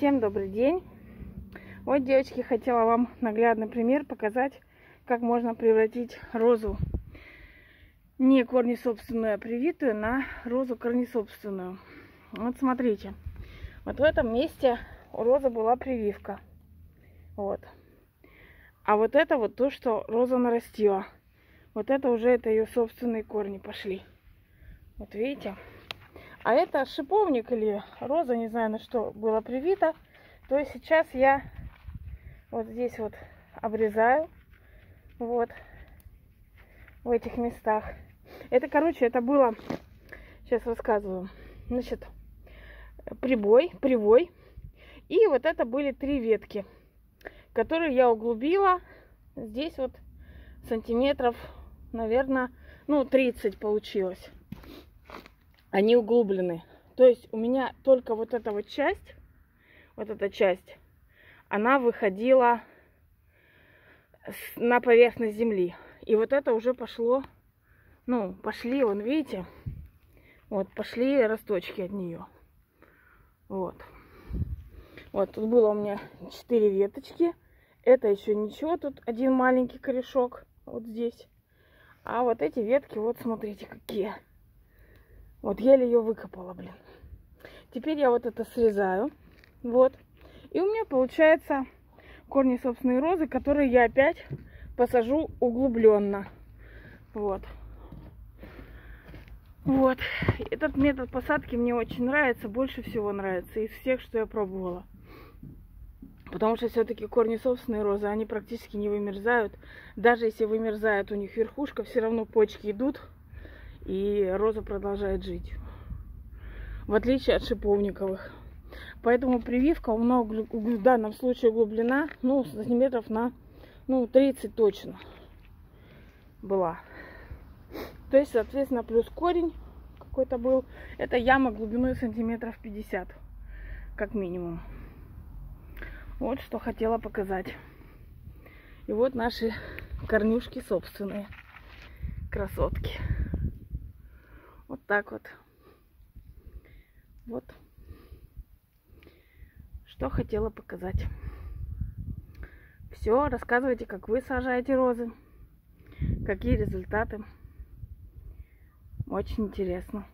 Всем добрый день! Вот, девочки, хотела вам наглядный пример показать, как можно превратить розу не корнесобственную, а привитую на розу корнесобственную. Вот смотрите, вот в этом месте у розы была прививка. Вот. А вот это вот то, что роза нарастила. Вот это уже это ее собственные корни пошли. Вот видите? А это шиповник или роза, не знаю на что было привито. То есть сейчас я вот здесь вот обрезаю. Вот. В этих местах. Это, короче, это было... Сейчас рассказываю. Значит, прибой, привой. И вот это были три ветки, которые я углубила. Здесь вот сантиметров, наверное, ну, 30 получилось они углублены. То есть у меня только вот эта вот часть, вот эта часть, она выходила на поверхность земли. И вот это уже пошло, ну, пошли, вон, видите, вот, пошли росточки от нее. Вот. Вот, тут было у меня 4 веточки. Это еще ничего, тут один маленький корешок вот здесь. А вот эти ветки, вот смотрите, какие. Вот еле ее выкопала, блин. Теперь я вот это срезаю. Вот. И у меня получается корни собственной розы, которые я опять посажу углубленно. Вот. Вот. Этот метод посадки мне очень нравится. Больше всего нравится из всех, что я пробовала. Потому что все-таки корни собственной розы, они практически не вымерзают. Даже если вымерзает у них верхушка, все равно почки идут и роза продолжает жить. В отличие от шиповниковых. Поэтому прививка у меня в данном случае углублена, ну, сантиметров на, ну, 30 точно была. То есть, соответственно, плюс корень какой-то был. Это яма глубиной сантиметров 50, как минимум. Вот что хотела показать. И вот наши корнюшки собственные. Красотки. Вот так вот. Вот. Что хотела показать. Все, рассказывайте, как вы сажаете розы. Какие результаты. Очень интересно.